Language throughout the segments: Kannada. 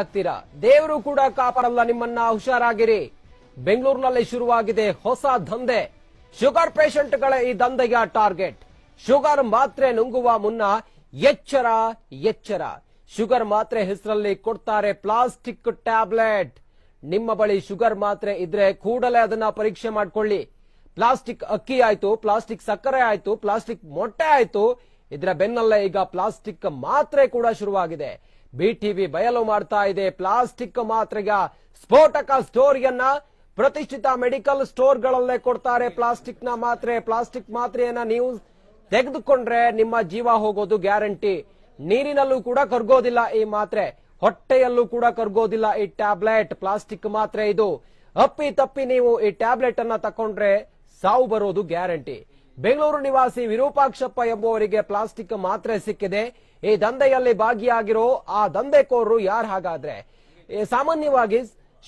ಆಗ್ತೀರಾ ದೇವರು ಕೂಡ ಕಾಪಾಡಲ್ಲ ನಿಮ್ಮನ್ನ ಹುಷಾರಾಗಿರಿ. ಬೆಂಗಳೂರಿನಲ್ಲಿ ಶುರುವಾಗಿದೆ ಹೊಸ ದಂಧೆ. ಶುಗರ್ ಪೇಷಂಟ್ಗಳ ಈ ದಂಧೆಯ ಟಾರ್ಗೆಟ್. ಶುಗರ್ ಮಾತ್ರೆ ನುಂಗುವ ಮುನ್ನ ಎಚ್ಚರ ಎಚ್ಚರ. ಶುಗರ್ ಮಾತ್ರೆ ಹೆಸರಲ್ಲಿ ಕೊಡ್ತಾರೆ ಪ್ಲಾಸ್ಟಿಕ್ ಟ್ಯಾಬ್ಲೆಟ್. ನಿಮ್ಮ ಬಳಿ ಶುಗರ್ ಮಾತ್ರೆ ಇದ್ರೆ ಕೂಡಲೇ ಅದನ್ನ ಪರೀಕ್ಷೆ ಮಾಡ್ಕೊಳ್ಳಿ. ಪ್ಲಾಸ್ಟಿಕ್ ಅಕ್ಕಿ ಆಯ್ತು, ಪ್ಲಾಸ್ಟಿಕ್ ಸಕ್ಕರೆ ಆಯ್ತು, ಪ್ಲಾಸ್ಟಿಕ್ ಮೊಟ್ಟೆ ಆಯ್ತು. ಇದರ ಬೆನ್ನಲ್ಲೇ ಈಗ ಪ್ಲಾಸ್ಟಿಕ್ ಮಾತ್ರೆ ಕೂಡ ಶುರುವಾಗಿದೆ. ಬಿಟಿವಿ ಬಯಲು ಮಾಡ್ತಾ ಇದೆ. ಪ್ಲಾಸ್ಟಿಕ್ ಮಾತ್ರೆಗ ಸ್ಫೋಟಕ ಸ್ಟೋರಿಯನ್ನ ಪ್ರತಿಷ್ಠಿತ ಮೆಡಿಕಲ್ ಸ್ಟೋರ್ಗಳಲ್ಲೇ ಕೊಡ್ತಾರೆ. ಪ್ಲಾಸ್ಟಿಕ್ನ ಮಾತ್ರೆ, ಪ್ಲಾಸ್ಟಿಕ್ ಮಾತ್ರೆಯನ್ನ ನೀವು ತೆಗೆದುಕೊಂಡ್ರೆ ನಿಮ್ಮ ಜೀವ ಹೋಗೋದು ಗ್ಯಾರಂಟಿ. ನೀರಿನಲ್ಲೂ ಕೂಡ ಕರ್ಗೋದಿಲ್ಲ ಈ ಮಾತ್ರೆ. ಹೊಟ್ಟೆಯಲ್ಲೂ ಕೂಡ ಕರ್ಗೋದಿಲ್ಲ ಈ ಟ್ಯಾಬ್ಲೆಟ್. ಪ್ಲಾಸ್ಟಿಕ್ ಮಾತ್ರೆ ಇದು. ಅಪ್ಪಿ ತಪ್ಪಿ ನೀವು ಈ ಟ್ಯಾಬ್ಲೆಟ್ ಅನ್ನ ತಕೊಂಡ್ರೆ ಸಾವು ಬರೋದು ಗ್ಯಾರಂಟಿ. ಬೆಂಗಳೂರು ನಿವಾಸಿ ವಿರೂಪಾಕ್ಷಪ್ಪ ಎಂಬುವರಿಗೆ ಪ್ಲಾಸ್ಟಿಕ್ ಮಾತ್ರೆ ಸಿಕ್ಕಿದೆ. ಈ ದಂಧೆಯಲ್ಲಿ ಭಾಗಿಯಾಗಿರೋ ಆ ದಂಧೆಕೋರರು ಯಾರು ಹಾಗಾದ್ರೆ? ಸಾಮಾನ್ಯವಾಗಿ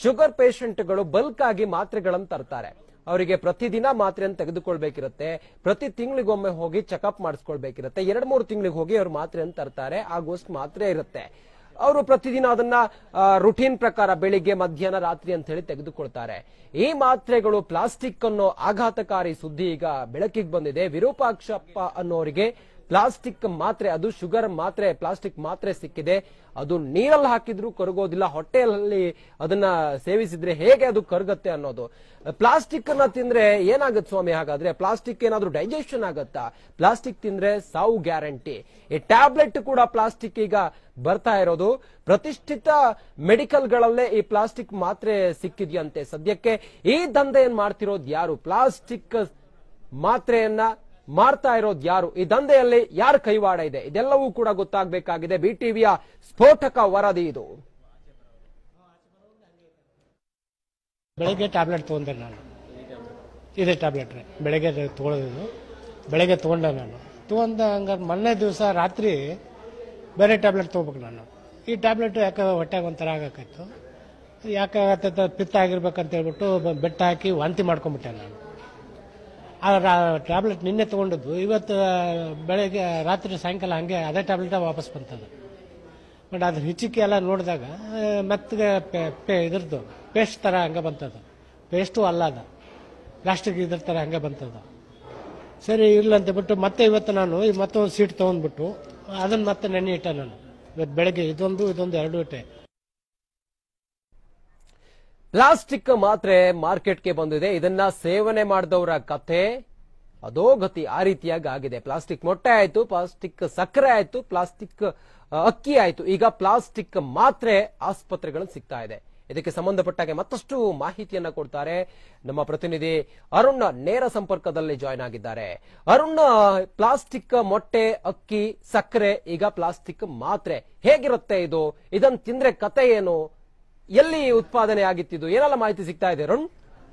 ಶುಗರ್ ಪೇಷಂಟ್ಗಳು ಬಲ್ಕ್ ಆಗಿ ಮಾತ್ರೆಗಳನ್ನು ತರ್ತಾರೆ. ಅವರಿಗೆ ಪ್ರತಿದಿನ ಮಾತ್ರೆಯನ್ನು ತೆಗೆದುಕೊಳ್ಬೇಕಿರುತ್ತೆ. ಪ್ರತಿ ತಿಂಗಳಿಗೊಮ್ಮೆ ಹೋಗಿ ಚೆಕಪ್ ಮಾಡಿಸ್ಕೊಳ್ಬೇಕಿರುತ್ತೆ. ಎರಡ್ ಮೂರು ತಿಂಗಳಿಗೆ ಹೋಗಿ ಅವ್ರು ಮಾತ್ರೆಯನ್ನು ತರ್ತಾರೆ. ಆಗೋಸ್ಟ್ ಮಾತ್ರೆ ಇರುತ್ತೆ. ಅವರು ಪ್ರತಿದಿನ ಅದನ್ನ ರುಟೀನ್ ಪ್ರಕಾರ ಬೆಳಿಗ್ಗೆ, ಮಧ್ಯಾಹ್ನ, ರಾತ್ರಿ ಅಂತ ಹೇಳಿ ತೆಗೆದುಕೊಳ್ತಾರೆ. ಈ ಮಾತ್ರೆಗಳು ಪ್ಲಾಸ್ಟಿಕ್ ಅನ್ನೋ ಆಘಾತಕಾರಿ ಸುದ್ದಿ ಈಗ ಬೆಳಕಿಗೆ ಬಂದಿದೆ. ವಿರೂಪಾಕ್ಷಪ್ಪ ಅನ್ನೋರಿಗೆ ಪ್ಲಾಸ್ಟಿಕ್ ಮಾತ್ರೆ, ಅದು ಶುಗರ್ ಮಾತ್ರೆ, ಪ್ಲಾಸ್ಟಿಕ್ ಮಾತ್ರೆ ಸಿಕ್ಕಿದೆ. ಅದು ನೀರಲ್ಲಿ ಹಾಕಿದ್ರು ಕರಗೋದಿಲ್ಲ, ಹೊಟ್ಟೆಯಲ್ಲಿ ಅದನ್ನ ಸೇವಿಸಿದ್ರೆ ಹೇಗೆ ಅದು ಕರಗತ್ತೆ ಅನ್ನೋದು. ಪ್ಲಾಸ್ಟಿಕ್ ಅನ್ನ ತಿಂದ್ರೆ ಏನಾಗುತ್ತೆ ಸ್ವಾಮಿ ಹಾಗಾದ್ರೆ? ಪ್ಲಾಸ್ಟಿಕ್ ಏನಾದ್ರೂ ಡೈಜೆಷನ್ ಆಗತ್ತಾ? ಪ್ಲಾಸ್ಟಿಕ್ ತಿಂದ್ರೆ ಸಾವು ಗ್ಯಾರಂಟಿ. ಈ ಟ್ಯಾಬ್ಲೆಟ್ ಕೂಡ ಪ್ಲಾಸ್ಟಿಕ್ ಈಗ ಬರ್ತಾ ಇರೋದು. ಪ್ರತಿಷ್ಠಿತ ಮೆಡಿಕಲ್ ಗಳಲ್ಲೇ ಈ ಪ್ಲಾಸ್ಟಿಕ್ ಮಾತ್ರೆ ಸಿಕ್ಕಿದ್ಯಂತೆ. ಸದ್ಯಕ್ಕೆ ಈ ದಂಧೆಯನ್ನು ಮಾಡ್ತಿರೋದು ಯಾರು? ಪ್ಲಾಸ್ಟಿಕ್ ಮಾತ್ರೆಯನ್ನ ಮಾರ್ತಾ ಇರೋದು ಯಾರು? ಈ ದಂಧೆಯಲ್ಲಿ ಯಾರು ಕೈವಾಡ ಇದೆ? ಇದೆಲ್ಲವೂ ಕೂಡ ಗೊತ್ತಾಗಬೇಕಾಗಿದೆ. ಬಿಟಿವಿಯ ಸ್ಫೋಟಕ ವರದಿ ಇದು. ಬೆಳಗ್ಗೆ ಟ್ಯಾಬ್ಲೆಟ್ ತೊಗೊಂಡೆ ನಾನು. ಇದೇ ಟ್ಯಾಬ್ಲೆಟ್ ಬೆಳಗ್ಗೆ ತೊಗೊಳೋದು ಬೆಳಗ್ಗೆ ತೊಗೊಂಡೆ ನಾನು. ತಗೊಂಡ ಹಂಗಾರೆ ಮೊನ್ನೆ ದಿವಸ ರಾತ್ರಿ ಬೇರೆ ಟ್ಯಾಬ್ಲೆಟ್ ತಗೋಬೇಕು ನಾನು. ಈ ಟ್ಯಾಬ್ಲೆಟ್ ಯಾಕೆ ಹೊಟ್ಟೆಗೆ ಒಂಥರ ಆಗಕ್ಕಾಯ್ತು ಯಾಕೆ ಆಗತ್ತೆ ಪಿತ್ತ ಆಗಿರ್ಬೇಕಂತ ಹೇಳ್ಬಿಟ್ಟು ಬೆಟ್ಟ ಹಾಕಿ ವಾಂತಿ ಮಾಡ್ಕೊಂಬಿಟ್ಟೆ ನಾನು. ಆ ಟ್ಯಾಬ್ಲೆಟ್ ನಿನ್ನೆ ತಗೊಂಡದ್ದು. ಇವತ್ತು ಬೆಳಗ್ಗೆ ರಾತ್ರಿ, ಸಾಯಂಕಾಲ ಹಂಗೆ ಅದೇ ಟ್ಯಾಬ್ಲೆಟ್ ವಾಪಸ್ ಬಂತದು. ಬಟ್ ಅದ್ರ ಹಿಚಿಕೆ ಎಲ್ಲ ನೋಡಿದಾಗ ಮೆತ್ತಗೆ ಪೆ- ಇದ್ರದ್ದು. ಪೇಸ್ಟ್ ಥರ ಹಂಗೆ ಬಂತದ. ಪೇಸ್ಟು ಅಲ್ಲ ಅದು ಪ್ಲಾಸ್ಟಿಕ್ ಇದ್ರ ಥರ ಹಂಗೆ ಬಂತದ. ಸರಿ ಇಲ್ಲ ಅಂತ ಬಿಟ್ಟು ಮತ್ತೆ ಇವತ್ತು ನಾನು ಮತ್ತೊಂದು ಸೀಟ್ ತೊಗೊಂಡ್ಬಿಟ್ಟು ಅದನ್ನು ಮತ್ತೆ ನೆನೆ ಇಟ್ಟೆ ನಾನು. ಇವತ್ತು ಬೆಳಗ್ಗೆ ಇದೊಂದು ಇದೊಂದು, ಎರಡು ಇಟ್ಟೆ. ಪ್ಲಾಸ್ಟಿಕ್ ಮಾತ್ರೆ ಮಾರ್ಕೆಟ್ಗೆ ಬಂದಿದೆ. ಇದನ್ನ ಸೇವನೆ ಮಾಡಿದವರ ಕಥೆ ಅದೋ ಗತಿ. ಆ ರೀತಿಯಾಗಿ ಆಗಿದೆ. ಪ್ಲಾಸ್ಟಿಕ್ ಮೊಟ್ಟೆ ಆಯ್ತು, ಪ್ಲಾಸ್ಟಿಕ್ ಸಕ್ಕರೆ ಆಯ್ತು, ಪ್ಲಾಸ್ಟಿಕ್ ಅಕ್ಕಿ ಆಯ್ತು. ಈಗ ಪ್ಲಾಸ್ಟಿಕ್ ಮಾತ್ರೆ ಆಸ್ಪತ್ರೆಗಳಲ್ಲಿ ಸಿಗ್ತಾ ಇದೆ. ಇದಕ್ಕೆ ಸಂಬಂಧಪಟ್ಟಾಗೆ ಮತ್ತಷ್ಟು ಮಾಹಿತಿಯನ್ನ ಕೊಡ್ತಾರೆ ನಮ್ಮ ಪ್ರತಿನಿಧಿ ಅರುಣ್ ನೇರ ಸಂಪರ್ಕದಲ್ಲಿ ಜಾಯ್ನ್ ಆಗಿದ್ದಾರೆ. ಅರುಣ್, ಪ್ಲಾಸ್ಟಿಕ್ ಮೊಟ್ಟೆ, ಅಕ್ಕಿ, ಸಕ್ಕರೆ, ಈಗ ಪ್ಲಾಸ್ಟಿಕ್ ಮಾತ್ರೆ ಹೇಗಿರುತ್ತೆ ಇದು? ಇದನ್ನ ತಿಂದ್ರೆ ಕತೆ ಏನು? ಎಲ್ಲಿ ಉತ್ಪಾದನೆ ಆಗಿತ್ತಿದ್ದು? ಏನೆಲ್ಲ ಮಾಹಿತಿ ಸಿಗ್ತಾ ಇದೆ? ಅರುಣ್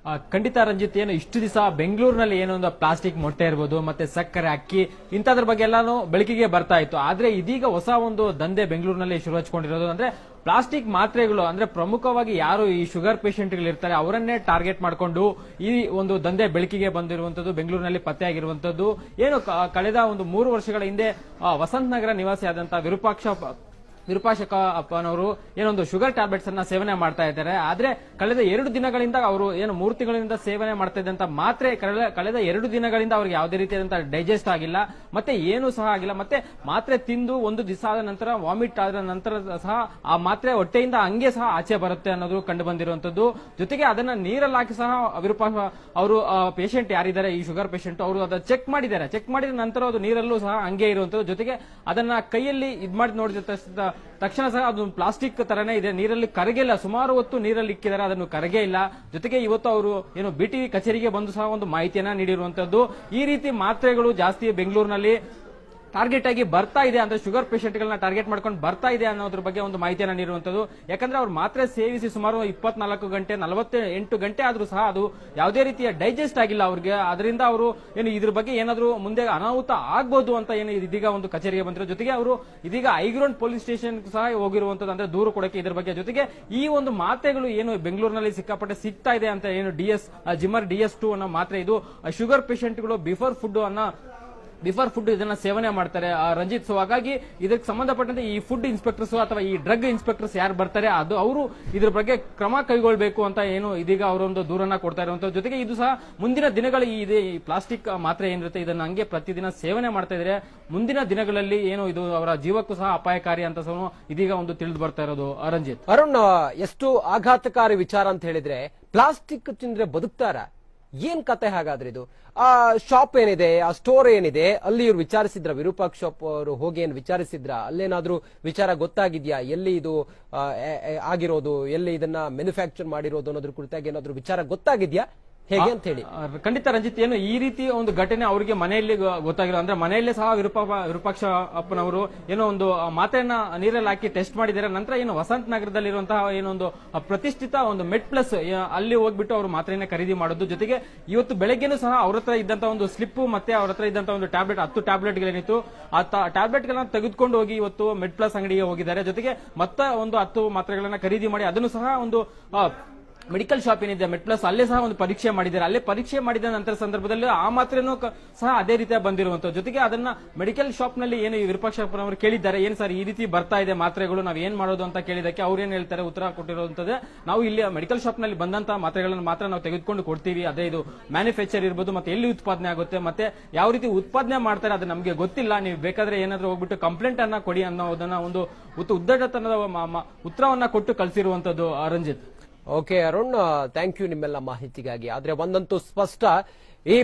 ಆ, ಖಂಡಿತ ರಂಜಿತ್ ಏನು ಇಷ್ಟು ದಿವಸ ಬೆಂಗಳೂರಿನಲ್ಲಿ ಏನೋ ಒಂದು ಪ್ಲಾಸ್ಟಿಕ್ ಮೊಟ್ಟೆ ಇರ್ಬೋದು ಮತ್ತೆ ಸಕ್ಕರೆ ಅಕ್ಕಿ ಇಂಥದ್ರ ಬಗ್ಗೆ ಎಲ್ಲಾನು ಬೆಳಕಿಗೆ ಬರ್ತಾ ಇತ್ತು. ಆದ್ರೆ ಇದೀಗ ಹೊಸ ಒಂದು ದಂಧೆ ಬೆಂಗಳೂರಿನಲ್ಲಿ ಶುರು ಹಚ್ಕೊಂಡಿರೋದು. ಅಂದ್ರೆ ಪ್ಲಾಸ್ಟಿಕ್ ಮಾತ್ರೆಗಳು ಅಂದ್ರೆ ಪ್ರಮುಖವಾಗಿ ಯಾರು ಈ ಶುಗರ್ ಪೇಷಂಟ್ಗಳು ಇರ್ತಾರೆ ಅವರನ್ನೇ ಟಾರ್ಗೆಟ್ ಮಾಡಿಕೊಂಡು ಈ ಒಂದು ದಂಧೆ ಬೆಳಕಿಗೆ ಬಂದಿರುವಂತದ್ದು ಬೆಂಗಳೂರಿನಲ್ಲಿ ಪತ್ತೆಯಾಗಿರುವಂತದ್ದು ಏನು ಕಳೆದ ಒಂದು ಮೂರು ವರ್ಷಗಳ ಹಿಂದೆ ವಸಂತ ನಗರ ನಿವಾಸಿಯಾದಂತಹ ವಿರೂಪಾಕ್ಷ ವಿರೂಪಾಕ್ಷಕ ಅಪ್ಪನವರು ಏನೊಂದು ಶುಗರ್ ಟ್ಯಾಬ್ಲೆಟ್ಸ್ ಅನ್ನ ಸೇವನೆ ಮಾಡ್ತಾ ಇದ್ದಾರೆ. ಆದ್ರೆ ಕಳೆದ ಎರಡು ದಿನಗಳಿಂದ ಅವರು ಏನು ಮೂರು ತಿಂಗಳಿಂದ ಸೇವನೆ ಮಾಡ್ತಾ ಇದ್ದಂತ ಮಾತ್ರೆ ಕಳೆದ ಎರಡು ದಿನಗಳಿಂದ ಅವ್ರಿಗೆ ಯಾವುದೇ ರೀತಿಯಾದಂತಹ ಡೈಜೆಸ್ಟ್ ಆಗಿಲ್ಲ. ಮತ್ತೆ ಏನು ಸಹ ಆಗಿಲ್ಲ. ಮತ್ತೆ ಮಾತ್ರೆ ತಿಂದು ಒಂದು ದಿವಸ ಆದ ನಂತರ, ವಾಮಿಟ್ ಆದ ನಂತರ ಸಹ ಆ ಮಾತ್ರೆ ಹೊಟ್ಟೆಯಿಂದ ಹಂಗೆ ಸಹ ಆಚೆ ಬರುತ್ತೆ ಅನ್ನೋದು ಕಂಡು ಬಂದಿರುವಂತದ್ದು ಜೊತೆಗೆ ಅದನ್ನ ನೀರಲ್ಲಿ ಹಾಕಿ ಸಹ ವಿರೂಪಾಕ್ಷ ಅವರು ಪೇಷಂಟ್ ಯಾರಿದ್ದಾರೆ, ಈ ಶುಗರ್ ಪೇಷಂಟ್ ಅವರು ಅದನ್ನ ಚೆಕ್ ಮಾಡಿದ್ದಾರೆ. ಚೆಕ್ ಮಾಡಿದ ನಂತರ ಅದು ನೀರಲ್ಲೂ ಸಹ ಹಂಗೆ ಇರುವಂತದ್ದು ಜೊತೆಗೆ ಅದನ್ನ ಕೈಯಲ್ಲಿ ಇದ್ ಮಾಡಿ ನೋಡಿದ ತಕ್ಷಣ ಸಹ ಅದು ಪ್ಲಾಸ್ಟಿಕ್ ತರನೇ ಇದೆ. ನೀರಲ್ಲಿ ಕರಗಿಲ್ಲ ಸುಮಾರು ಹೊತ್ತು ನೀರಲ್ಲಿ ಇಕ್ಕಿದ್ದಾರೆ. ಅದನ್ನು ಕರಗೇ ಇಲ್ಲ. ಜೊತೆಗೆ ಇವತ್ತು ಅವರು ಏನು ಬಿಟಿ ಕಚೇರಿಗೆ ಬಂದು ಸಹ ಒಂದು ಮಾಹಿತಿಯನ್ನ ನೀಡಿರುವಂತದ್ದು. ಈ ರೀತಿ ಮಾತ್ರೆಗಳು ಜಾಸ್ತಿ ಬೆಂಗಳೂರಿನಲ್ಲಿ ಟಾರ್ಗೆಟ್ ಆಗಿ ಬರ್ತಾ ಇದೆ ಅಂದ್ರೆ ಶುಗರ್ ಪೇಷಂಟ್ಗಳನ್ನ ಟಾರ್ಗೆಟ್ ಮಾಡ್ಕೊಂಡು ಬರ್ತಾ ಇದೆ ಅನ್ನೋದ್ರ ಬಗ್ಗೆ ಒಂದು ಮಾಹಿತಿಯನ್ನು ನೀಡುವಂತದ್ದು ಯಾಕಂದ್ರೆ ಅವ್ರು ಮಾತ್ರೆ ಸೇವಿಸಿ ಸುಮಾರು ಇಪ್ಪತ್ನಾಲ್ಕು ಗಂಟೆ ನಲವತ್ತ ಎಂಟು ಗಂಟೆ ಆದ್ರೂ ಸಹ ಅದು ಯಾವುದೇ ರೀತಿಯ ಡೈಜೆಸ್ಟ್ ಆಗಿಲ್ಲ ಅವ್ರಿಗೆ. ಅದರಿಂದ ಅವರು ಏನು ಇದ್ರ ಬಗ್ಗೆ ಏನಾದರೂ ಮುಂದೆ ಅನಾಹುತ ಆಗ್ಬೋದು ಅಂತ ಏನು ಇದೀಗ ಒಂದು ಕಚೇರಿಗೆ ಬಂದಿರೋ. ಜೊತೆಗೆ ಅವರು ಇದೀಗ ಐಗ್ರೌಂಡ್ ಪೊಲೀಸ್ ಸ್ಟೇಷನ್ ಸಹ ಹೋಗಿರುವಂತದ್ದು ಅಂದ್ರೆ ದೂರು ಕೊಡಕ್ಕೆ ಇದ್ರ ಬಗ್ಗೆ. ಜೊತೆಗೆ ಈ ಒಂದು ಮಾತ್ರೆಗಳು ಏನು ಬೆಂಗಳೂರಿನಲ್ಲಿ ಸಿಕ್ಕಾಪಟ್ಟೆ ಸಿಗ್ತಾ ಇದೆ ಅಂತ ಏನು DS Gemer Gemer D S two ಅನ್ನೋ ಮಾತ್ರೆ ಇದು. ಶುಗರ್ ಪೇಷಂಟ್ಗಳು ಬಿಫೋರ್ ಫುಡ್ ಅನ್ನೋ ಬಿಫೋರ್ ಫುಡ್ ಇದನ್ನ ಸೇವನೆ ಮಾಡ್ತಾರೆ. ರಂಜಿತ್ ಸೊ ಹಾಗಾಗಿ ಇದಕ್ಕೆ ಸಂಬಂಧಪಟ್ಟಂತೆ ಈ ಫುಡ್ ಇನ್ಸ್ಪೆಕ್ಟರ್ಸ್ ಅಥವಾ ಈ ಡ್ರಗ್ ಇನ್ಸ್ಪೆಕ್ಟರ್ಸ್ ಯಾರು ಬರ್ತಾರೆ, ಅದು ಅವರು ಇದ್ರ ಬಗ್ಗೆ ಕ್ರಮ ಕೈಗೊಳ್ಬೇಕು ಅಂತ ಏನು ಇದೀಗ ಅವರೊಂದು ದೂರನ್ನ ಕೊಡ್ತಾ ಇರುವಂತ ಜೊತೆಗೆ ಇದು ಸಹ ಮುಂದಿನ ದಿನಗಳ ಇದೆ, ಈ ಪ್ಲಾಸ್ಟಿಕ್ ಮಾತ್ರೆ ಏನಿರುತ್ತೆ, ಇದನ್ನ ಹಂಗೆ ಪ್ರತಿದಿನ ಸೇವನೆ ಮಾಡ್ತಾ ಇದ್ರೆ ಮುಂದಿನ ದಿನಗಳಲ್ಲಿ ಏನು ಇದು ಅವರ ಜೀವಕ್ಕೂ ಸಹ ಅಪಾಯಕಾರಿ ಅಂತ ಸಹ ಇದೀಗ ಒಂದು ತಿಳಿದು ಬರ್ತಾ ಇರೋದು. ರಂಜಿತ್. ಅರುಣ್, ಎಷ್ಟು ಆಘಾತಕಾರಿ ವಿಚಾರ ಅಂತ ಹೇಳಿದ್ರೆ ಪ್ಲಾಸ್ಟಿಕ್ ತಿಂದ್ರೆ ಬದುಕ್ತಾರ? ಏನ್ ಕತೆ ಹಾಗಾದ್ರೆ ಇದು? ಆ ಶಾಪ್ ಏನಿದೆ, ಆ ಸ್ಟೋರ್ ಏನಿದೆ, ಅಲ್ಲಿ ಇವ್ರು ವಿಚಾರಿಸಿದ್ರ, ವಿರೂಪಾಕ್ಷ ಶಾಪ್ ಅವರು ಹೋಗಿ ಏನ್ ವಿಚಾರಿಸಿದ್ರ? ಅಲ್ಲೇನಾದ್ರೂ ವಿಚಾರ ಗೊತ್ತಾಗಿದ್ಯಾ? ಎಲ್ಲಿ ಇದು ಆಗಿರೋದು? ಎಲ್ಲಿ ಇದನ್ನ ಮ್ಯಾನುಫ್ಯಾಕ್ಚರ್ ಮಾಡಿರೋದು ಅನ್ನೋದ್ರ ಕುರಿತಾಗಿ ಏನಾದ್ರೂ ವಿಚಾರ ಗೊತ್ತಾಗಿದ್ಯಾ? ಹೇಗೆ ಅಂತ ಹೇಳಿ ಖಂಡಿತ ರಂಜಿತ್ ಏನು ಈ ರೀತಿ ಒಂದು ಘಟನೆ ಅವರಿಗೆ ಮನೆಯಲ್ಲಿ ಗೊತ್ತಾಗಿಲ್ಲ. ಅಂದ್ರೆ ಮನೆಯಲ್ಲೇ ಸಹ ವಿರೂಪ ವಿರೂಪಾಕ್ಷ ಅಪ್ಪನವರು ಏನೋ ಒಂದು ಮಾತೆಯನ್ನ ನೀರಲ್ಲಿ ಹಾಕಿ ಟೆಸ್ಟ್ ಮಾಡಿದ್ದಾರೆ. ನಂತರ ಏನು ವಸಂತ ನಗರದಲ್ಲಿರುವಂತಹ ಏನೊಂದು ಪ್ರತಿಷ್ಠಿತ ಒಂದು ಮೆಟ್ ಪ್ಲಸ್ ಅಲ್ಲಿ ಹೋಗ್ಬಿಟ್ಟು ಅವರು ಮಾತ್ರೆಯನ್ನ ಖರೀದಿ ಮಾಡೋದು. ಜೊತೆಗೆ ಇವತ್ತು ಬೆಳಗ್ಗೆನೂ ಸಹ ಅವ್ರ ಹತ್ರ ಇದ್ದಂತ ಒಂದು ಸ್ಲಿಪ್ ಮತ್ತೆ ಅವ್ರ ಹತ್ರ ಇದ್ದಂತ ಒಂದು ಟ್ಯಾಬ್ಲೆಟ್ ಹತ್ತು ಟ್ಯಾಬ್ಲೆಟ್ ಗಳೇನಿತ್ತು ಆ ಟ್ಯಾಬ್ಲೆಟ್ ಗಳನ್ನ ತೆಗೆದುಕೊಂಡು ಹೋಗಿ ಇವತ್ತು ಮೆಡ್ ಪ್ಲಸ್ ಅಂಗಡಿಗೆ ಹೋಗಿದ್ದಾರೆ. ಜೊತೆಗೆ ಮತ್ತೆ ಒಂದು ಹತ್ತು ಮಾತ್ರೆಗಳನ್ನ ಖರೀದಿ ಮಾಡಿ ಅದನ್ನು ಸಹ ಒಂದು ಮೆಡಿಕಲ್ ಶಾಪ್ ಏನಿದೆ, ಮೆಟ್ ಪ್ಲಸ್, ಅಲ್ಲೇ ಸಹ ಒಂದು ಪರೀಕ್ಷೆ ಮಾಡಿದ್ದಾರೆ. ಅಲ್ಲೇ ಪರೀಕ್ಷೆ ಮಾಡಿದ ನಂತರ ಸಂದರ್ಭದಲ್ಲಿ ಆ ಮಾತ್ರೆನೂ ಸಹ ಅದೇ ರೀತಿಯ ಬಂದಿರುವಂತ ಜೊತೆಗೆ ಅದನ್ನ ಮೆಡಿಕಲ್ ಶಾಪ್ನಲ್ಲಿ ಏನು ವಿರೂಪಾಕ್ಷಪ್ಪನವರು ಕೇಳಿದ್ದಾರೆ, ಏನ್ ಸರ್ ಈ ರೀತಿ ಬರ್ತಾ ಇದೆ ಮಾತ್ರೆಗಳು, ನಾವ್ ಏನ್ ಮಾಡೋದು ಅಂತ ಕೇಳಿದಕ್ಕೆ ಅವ್ರು ಏನ್ ಹೇಳ್ತಾರೆ, ಉತ್ತರ ಕೊಟ್ಟಿರುವಂತದ್ದು ನಾವು ಇಲ್ಲಿ ಮೆಡಿಕಲ್ ಶಾಪ್ನಲ್ಲಿ ಬಂದಂತಹ ಮಾತ್ರೆಗಳನ್ನು ಮಾತ್ರ ನಾವು ತೆಗೆದುಕೊಂಡು ಕೊಡ್ತೀವಿ. ಅದೇ ಇದು ಮ್ಯಾನುಫ್ಯಾಕ್ಚರ್ ಇರ್ಬೋದು, ಮತ್ತೆ ಎಲ್ಲಿ ಉತ್ಪಾದನೆ ಆಗುತ್ತೆ, ಮತ್ತೆ ಯಾವ ರೀತಿ ಉತ್ಪಾದನೆ ಮಾಡ್ತಾರೆ ಅದು ನಮಗೆ ಗೊತ್ತಿಲ್ಲ. ನೀವು ಬೇಕಾದ್ರೆ ಏನಾದ್ರೂ ಹೋಗ್ಬಿಟ್ಟು ಕಂಪ್ಲೇಂಟ್ ಅನ್ನ ಕೊಡಿ ಅನ್ನೋದನ್ನ ಒಂದು ಉದ್ದಟತನದ ಉತ್ತರವನ್ನ ಕೊಟ್ಟು ಕಳಿಸಿರುವಂತದ್ದು Ranjit okay Arun thank you ನಿಮ್ಮೆಲ್ಲ ಮಾಹಿತಿಗಾಗಿ. ಆದ್ರೆ ಒಂದಂತೂ ಸ್ಪಷ್ಟ ಈ